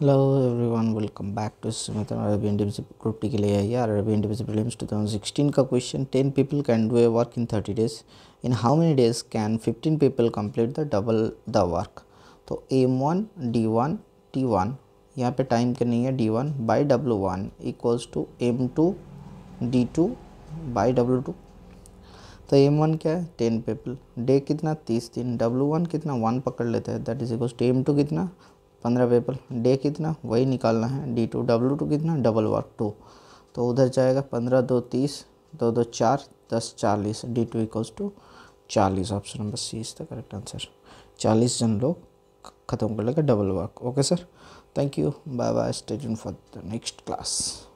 Hello everyone welcome back to Sumit अरबी NDPC group T के लिए आइए आर अरबी एनडीपीसी प्रीलिम्स 2016 का question 10 people can do a work in 30 days in how many days can 15 people complete the double the work तो M one D one T one यहाँ पे टाइम का नहीं है D one by W one equals to M two D two by W two तो M one क्या है? Ten people day कितना? तीस दिन. डब्लू वन कितना? वन पकड़ लेते हैं. That is equals to M two कितना? पंद्रह पेपर डे कितना? वही निकालना है। डी टू डब्लू टू कितना? डबल वर्क टू तो उधर जाएगा पंद्रह, दो, तीस, दो दो, चार, दस, चालीस। डी टू इक्वल्स टू चालीस। Option number C is the correct answer चालीस जन लोग ख़त्म कर लेगा double work okay sir thank you bye bye stay for the next class